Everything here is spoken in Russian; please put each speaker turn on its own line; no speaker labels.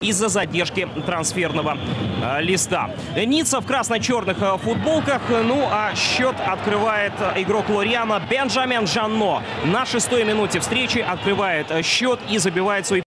из-за задержки трансферного э, листа. Ницца в красно-черных э, футболках. Ну а счет открывает э, игрок Лориана Бенджамин Жанно. На шестой минуте встречи открывает счет и забивает свой